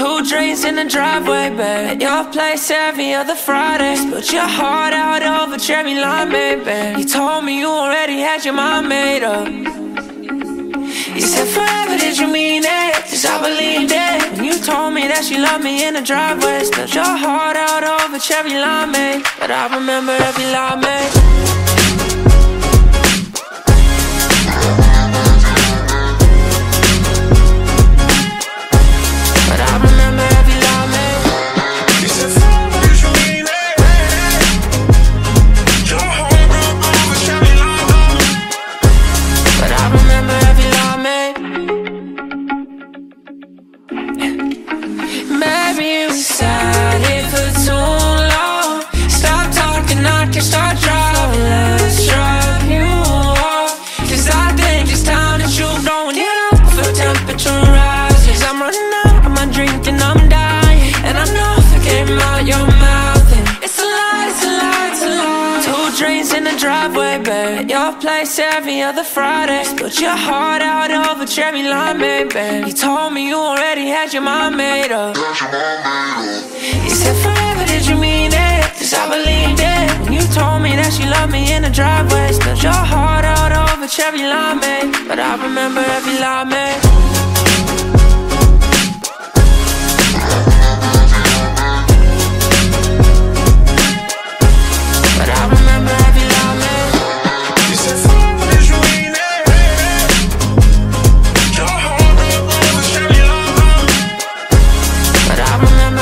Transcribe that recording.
Two drinks in the driveway, babe. At your place every other Friday. Spilled your heart out over cherry limeade, babe. You told me you already had your mind made up. You said forever, did you mean it? Cause I believed it When you told me that you loved me in the driveway Spilled your heart out over cherry limeade But I remember every lie made For too long. Stop talking, I can start driving. Let's you I think it's time that you go and get up temperature rises. I'm running out of my drink and I'm dying. And I know if it out your mouth It's a lie, it's a lie, it's a lie. Two drinks in the driveway, babe At your place every other Friday. Put your heart out over cherry limeade, babe. You told me you already had your mind made up. You said forever, did you mean it? Cause I believed it. When you told me that you loved me in the driveway. Spilled your heart out over cherry limeade But I remember every lie made remember